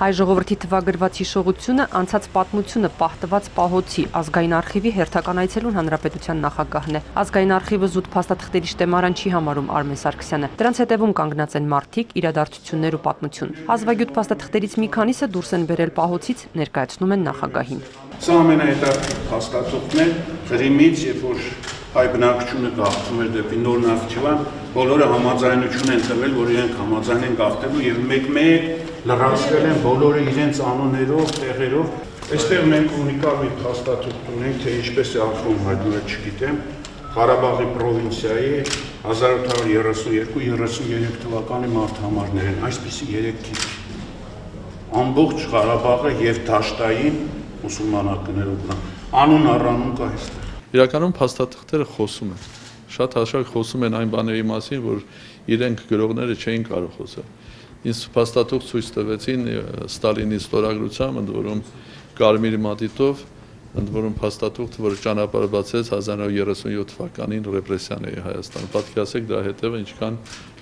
Հայ ժողովրդի թվագրված հիշողությունը անցած պատմությունը պահտված պահոցի ազգային արխիվի հերթական այցելուն հանրապետության նախագահն է։ Ազգային արխիվը զուտ փաստաթղթերի շտեմարան չի համարում Արմեն Սարգսյանը։ Դրանց հետևում կանգնած են մարդիկ, իրադարձություններ ու պատմություն։ Ազվագյուտ փաստաթղթերից մի քանիսը դուրս են բերել պահոցից, ներկայացնում են նախագահին։ Սա ամենահետաքրքիր փաստաթղթն է Ղրիմից, երբ որ հայ բնակչությունը գաղթում էր դեպի նոր Նախճիվան, բոլորը համաձայնություն են տվել, որ իրենք համաձայն են գաղթելու եւ մեկ-մեկ լրացվել են բոլորը իրենց անուններով, տեղերով։ Այստեղ մենք ունիկալ մի փաստաթուղթ ունենք, թե ինչպես է արխիվում հայտնվել, չգիտեմ, Ղարաբաղի պրովինցիայի 1832-33 թվականի մարտհամարներ են, այսպիսի 3 քիչ։ Ամբողջ Ղարաբաղը եւ Դաշտային մուսուլմանակներով անուն առանուն կա այստեղ։ Իրականում փաստաթղթերը խոսում են։ Շատ հաշվակ խոսում են այն բաների մասին, որ իրենք գրողները չէին կարող խոսել։ Ինձ փաստաթուղթ ցույց տվեցին Ստալինի ստորագրությամբ, ընդ որում կարմիր մատիտով, ընդ որում փաստաթուղթ, որ ճանապարհ բացեց 1937 թվականին ռեպրեսիաների Հայաստան։ Պատկերացեք դրա հետևը ինչքան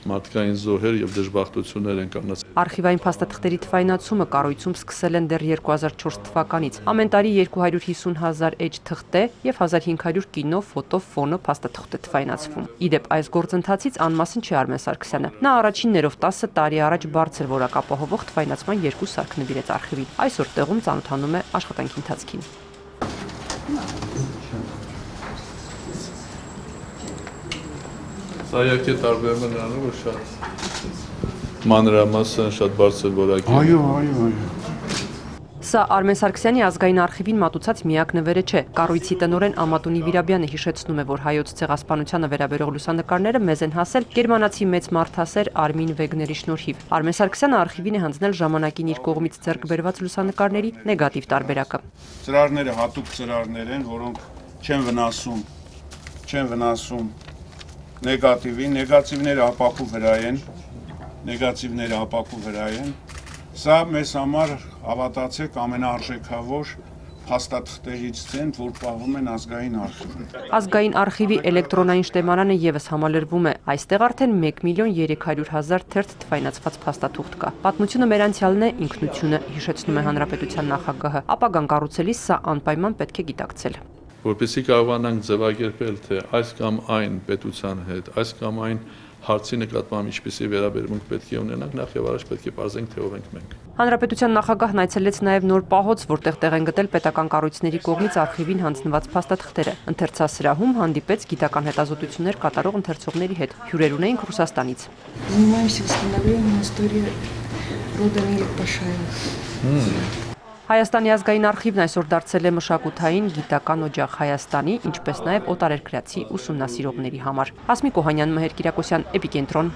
մարդկային զոհեր եւ դժբախտություններ են կանած։ Արխիվային փաստաթղթերի թվայնացումը կառույցում սկսել են դեռ 2004 թվականից։ Ամեն տարի 250 հազար էջ թղթե եւ 1500 կինո, ֆոտո, ֆոնո փաստաթղթ է թվայնացվում։ Իդեպ այս գործընթացից անմասն չի Արմեն Սարգսյանը։ Նա առաջիններով 10 տարի առաջ բարձր որակապահովող թվայնացման երկու սարք նվիրեց արխիվին։ Այսօր տեղում ծանոթանում է աշխատանքի ընթացքին։ Սա եկե տարբերում է նրանով, որ շատ մանրամասն, շատ բարձր որակի։ Այո, այո, այո։ Սա Արմեն Սարգսյանի ազգային արխիվին մատուցած միակ նվերը չէ։ Կառույցի տնորեն Ամատունի Վիրաբյանը հիշեցնում է, որ հայոց ցեղասպանությանը վերաբերող լուսանկարները մեզ են հասել գերմանացի մեծ մարդասեր Արմին Վեգների շնորհիվ։ Արմեն Սարգսյանը արխիվին է հանձնել ժամանակին իր կողմից ձեռք բերված լուսանկարների նեգատիվ տարբերակը։ Ծրարները հատուկ ծրարներ են, որոնք չեն վնասում, չեն վնասում նեգատիվին, նեգատիվները ապակու վրա են, նեգատիվները ապակու վրա են։ Սա մեզ համար հավատացեք ամենաարժեքավոր փաստաթղթերից են, որ պահվում են ազգային արխիվում։ Ազգային արխիվի էլեկտրոնային շտեմարանը եւս համալրվում է։ Այստեղ արդեն 1 միլիոն 300 հազար թերթ թվայնացված փաստաթուղթ կա։ Պատմությունը մեր անցյալն է, ինքնությունը, հիշեցնում է հանրապետության նախագահը։ Ապագան կառուցելիս սա անպայման պետք է գիտակցել որպեսզի կարողանանք ձևակերպել, թե այս կամ այն պետության հետ, այս կամ այն հարցի նկատմամբ ինչպեսի վերաբերմունք պետք է ունենանք, նախ եւ առաջ պետք է ողջենք, թե ով ենք մենք։ Հանրապետության նախագահն այցելեց նաև նոր պահոց, որտեղ տեղ են գտել պետական կառույցների կողմից արխիվին հանձնված փաստաթղթերը։ Ընթերցասրահում հանդիպեց գիտական հետազոտություններ կատարող ընթերցողների հետ։ Հյուրեր ունեինք Ռուսաստանից։ Занимаемся восстановлением истории рода Мелик Пашаева։ Հայաստանի ազգային արխիվն այսօր դարձել է մշակութային գիտական օջախ Հայաստանի, ինչպես նաև օտարերկրացի ուսումնասիրողների համար։ Հասմիկ Օհանյան, Մհեր Կիրակոսյան, Էպիկենտրոն,